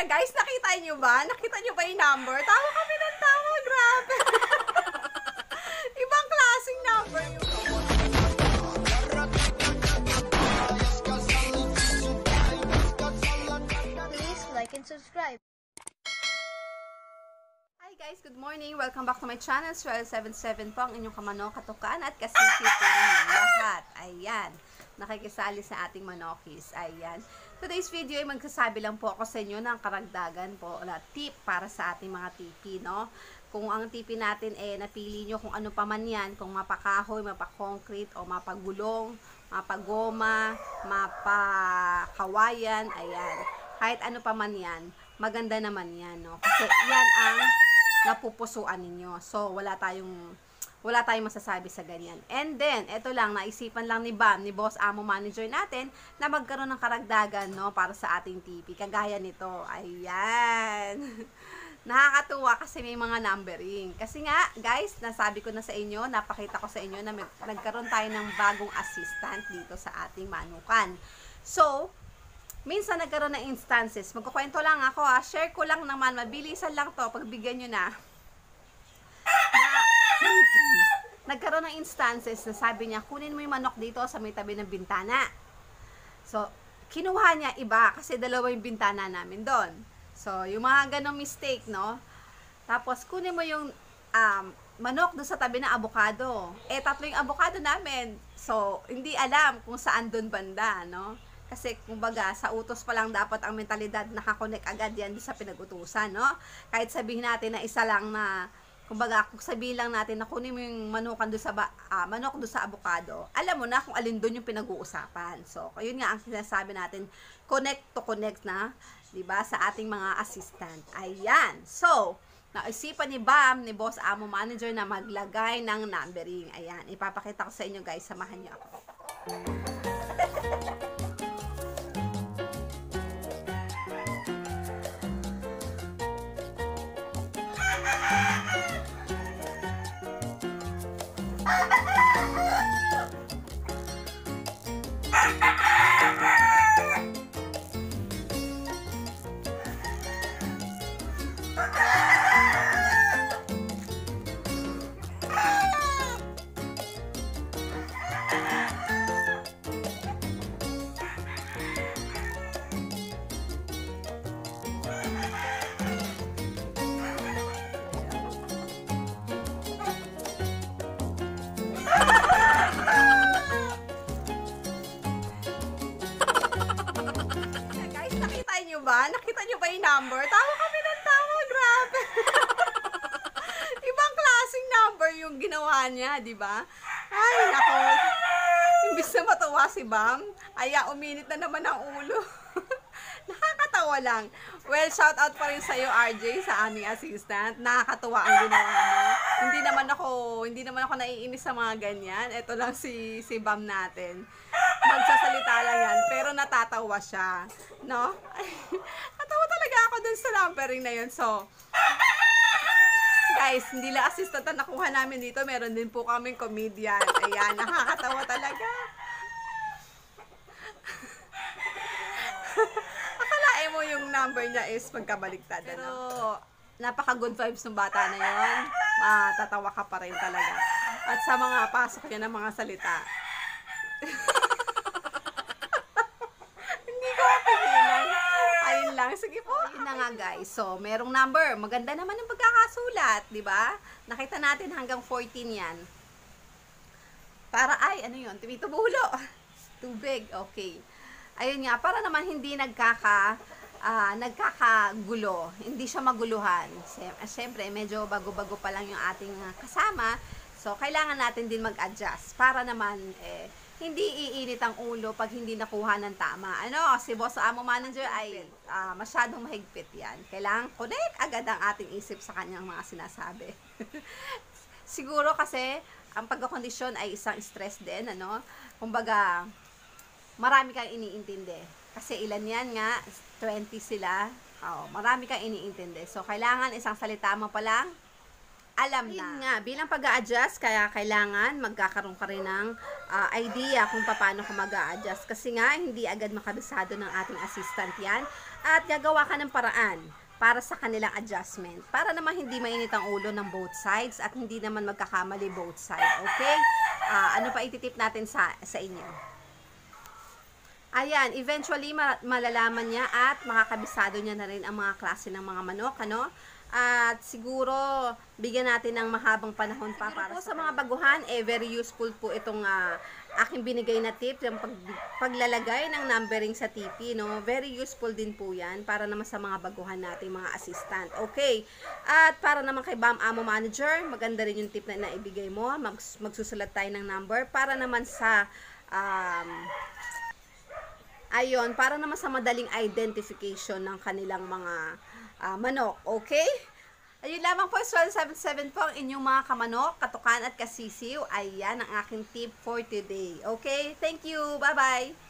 na guys, nakita nyo ba? Nakita nyo ba yung number? Tawa kami ng tawa, grabe. Ibang klaseng number yung Please like and subscribe. Hi guys, good morning. Welcome back to my channel. Swell77 po ang inyong kamano, katukan at kasisi po ninyong lahat. Ayan. Nakikisali sa ating manokis. Ayan. Today's video ay magsasabi lang po ako sa inyo ng karagdagan po na tip para sa ating mga tipi, no? Kung ang tipi natin eh napili nyo kung ano pa man yan, kung mapakahoy, mapa-concrete o mapagulong, mapagoma, mapakawayan, ayan. Kahit ano pa man yan, maganda naman yan, no? Kasi yan ang napupusuan ninyo. So, wala tayong wala tayong masasabi sa ganyan. And then, eto lang, naisipan lang ni Bam, ni Boss Amo Manager natin, na magkaroon ng karagdagan, no, para sa ating TV. Kagaya nito. Ayan. Nakakatuwa kasi may mga numbering. Kasi nga, guys, nasabi ko na sa inyo, napakita ko sa inyo na may, nagkaroon tayo ng bagong assistant dito sa ating manukan. So, minsan nagkaroon ng instances. Magkukwento lang ako ha. Share ko lang naman. Mabilisan lang to. Pagbigyan nyo na nagkaroon ng instances na sabi niya, kunin mo yung manok dito sa may tabi ng bintana. So, kinuha niya iba kasi dalawa yung bintana namin doon. So, yung mga ganong mistake, no? Tapos, kunin mo yung um, manok doon sa tabi ng abokado. Eh, tatlo yung abokado namin. So, hindi alam kung saan doon banda, no? Kasi, kumbaga, sa utos pa lang dapat ang mentalidad nakakonek agad yan sa pinag-utusan, no? Kahit sabihin natin na isa lang na kumbaga, kung sabihin lang natin na kunin mo yung manukan doon sa, ba, ah, manok doon sa avocado, alam mo na kung alin doon yung pinag-uusapan. So, yun nga ang sinasabi natin, connect to connect na, di ba, sa ating mga assistant. Ayan. So, naisipan ni Bam, ni Boss Amo Manager na maglagay ng numbering. Ayan. Ipapakita ko sa inyo guys. Samahan niyo ako. ba? Nakita nyo ba yung number? Tawa kami ng tawa, grabe. Ibang klaseng number yung ginawa niya, di ba? Ay, nako. Imbis na matuwa si Bam, aya uminit na naman ang ulo. Nakakatawa lang. Well, shout out pa rin sa iyo RJ sa aming assistant. Nakakatuwa ang ginawa mo. Hindi naman ako, hindi naman ako naiinis sa mga ganyan. Ito lang si si Bam natin. Magsasalita lang yan, pero natatawa siya. No? Natawa talaga ako dun sa numbering na yun. So, guys, hindi lang assistant na nakuha namin dito. Meron din po kaming comedian. Ayan, nakakatawa talaga. Akalain mo yung number niya is magkabaliktad. Pero, napaka good vibes ng bata na yon. Matatawa ka pa rin talaga. At sa mga pasok niya ng mga salita. Hindi ko mapigilan. Ayun lang. Sige po. Ayun na nga guys. So, merong number. Maganda naman yung pagkakasulat. di ba? Nakita natin hanggang 14 yan. Para ay, ano yun? Tumitubulo. Tubig. Okay. Ayun nga. Para naman hindi nagkaka ah, nagkakagulo. Hindi siya maguluhan. Siyem- Siyempre, medyo bago-bago pa lang yung ating ah, kasama. So, kailangan natin din mag-adjust para naman eh, hindi iinit ang ulo pag hindi nakuha ng tama. Ano, si Boss Amo Manager ay ah, masyadong mahigpit yan. Kailangan connect agad ang ating isip sa kanyang mga sinasabi. Siguro kasi, ang pagkakondisyon ay isang stress din, ano? Kumbaga, marami kang iniintindi. Kasi ilan yan nga, 20 sila. Oh, marami kang iniintindi. So, kailangan isang salita mo pa lang, alam na. nga, bilang pag adjust kaya kailangan magkakaroon ka rin ng ah, idea kung paano ka mag adjust Kasi nga, hindi agad makabisado ng ating assistant yan. At gagawa ka ng paraan para sa kanilang adjustment. Para naman hindi mainit ang ulo ng both sides at hindi naman magkakamali both sides. Okay? Ah, ano pa ititip natin sa, sa inyo? Ayan, eventually ma- malalaman niya at makakabisado niya na rin ang mga klase ng mga manok, ano? At siguro bigyan natin ng mahabang panahon pa para po sa mga baguhan, eh very useful po itong ah, aking binigay na tip, yung pag, paglalagay ng numbering sa TP, no? Very useful din po 'yan para naman sa mga baguhan nating mga assistant. Okay. At para naman kay BAM Amo Manager, maganda rin yung tip na naibigay mo. Mag, magsusulat tayo ng number para naman sa um, Ayon, para naman sa madaling identification ng kanilang mga ah, manok. Okay? Ayun lamang po, 1277 po ang inyong mga kamanok, katukan at kasisiw. Ayan ang aking tip for today. Okay? Thank you. Bye-bye.